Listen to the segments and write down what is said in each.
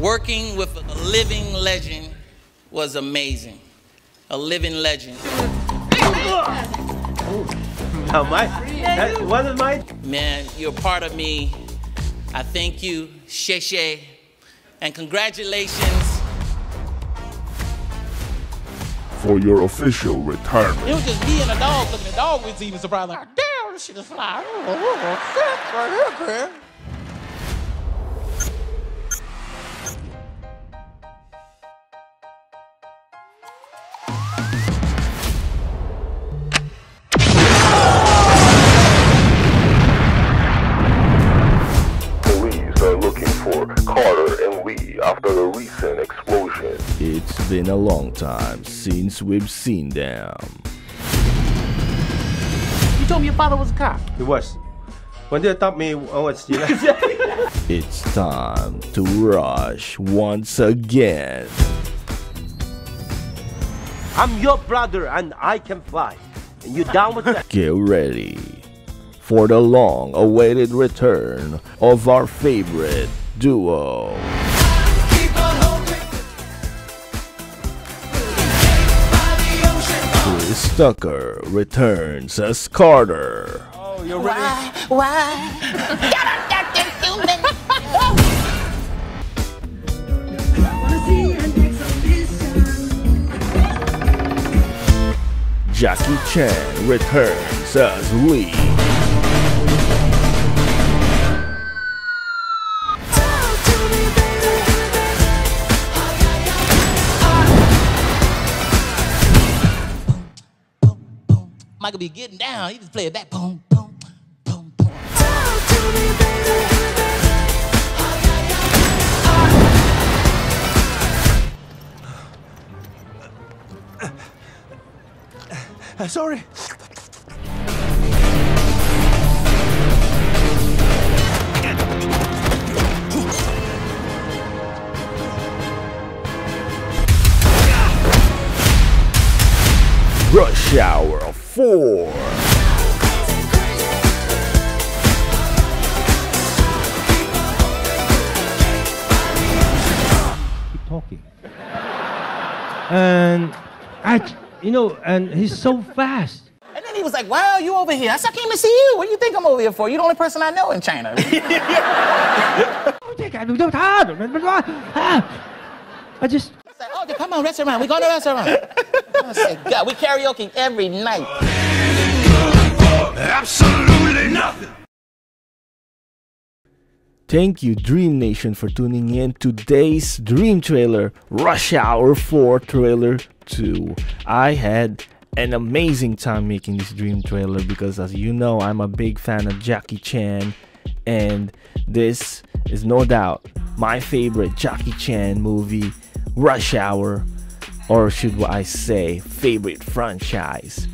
Working with a living legend was amazing. A living legend. Now, my, that wasn't mine. Man, you're part of me. I thank you, Sheshe, and congratulations. For your official retirement. It was just me and a dog looking at the dog was even surprised, like, damn, this shit is fly. after a recent explosion. It's been a long time since we've seen them. You told me your father was a cop. It was. When they taught me, oh, it's you. It's time to rush once again. I'm your brother and I can fly. And you down with that? Get ready for the long awaited return of our favorite duo. Chris Tucker returns as Carter. Oh, you're ready? Why? Why? Doctor Doom. Jackie Chan returns as Lee. Michael be getting down. He just play it back. Boom, boom, boom, boom. Talk to me, Uh, sorry. Hour 4. keep talking. And I, you know, and he's so fast. And then he was like, wow, you over here. I said, I came to see you. What do you think I'm over here for? You're the only person I know in China. I just, I said, oh, come on, restaurant. We go to restaurant. I said, God, we karaoke every night. Thank you, Dream Nation, for tuning in. Today's Dream Trailer, Rush Hour 4 Trailer 2. I had an amazing time making this Dream Trailer because, as you know, I'm a big fan of Jackie Chan, and this is no doubt my favorite Jackie Chan movie, Rush Hour, or should I say, favorite franchise.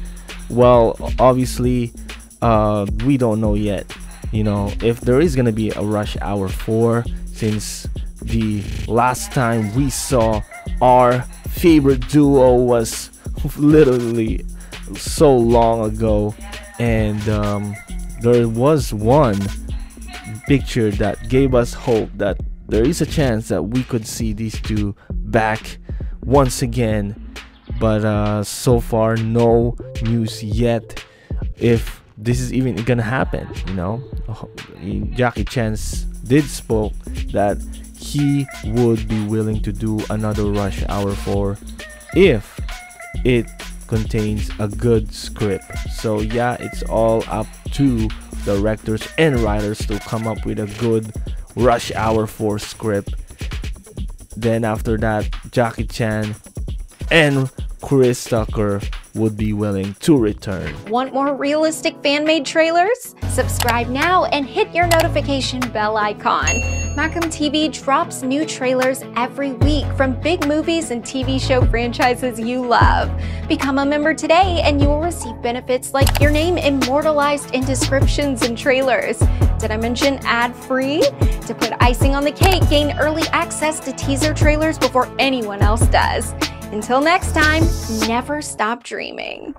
Well, obviously, uh, we don't know yet. You know if there is gonna be a rush hour 4 since the last time we saw our favorite duo was literally so long ago. And um, there was one picture that gave us hope that there is a chance that we could see these two back once again. But uh, so far no news yet if this is even gonna happen you know? Jackie chan did spoke that he would be willing to do another rush hour 4 if it contains a good script. So yeah it's all up to directors and writers to come up with a good rush hour 4 script then after that jackie chan and chris tucker would be willing to return Want more realistic fan made trailers? Subscribe now and hit your notification bell icon. Macam TV drops new trailers every week from big movies and TV show franchises you love. Become a member today and you will receive benefits like your name immortalized in descriptions and trailers. Did I mention ad free? To put icing on the cake, gain early access to teaser trailers before anyone else does. Until next time, never stop dreaming.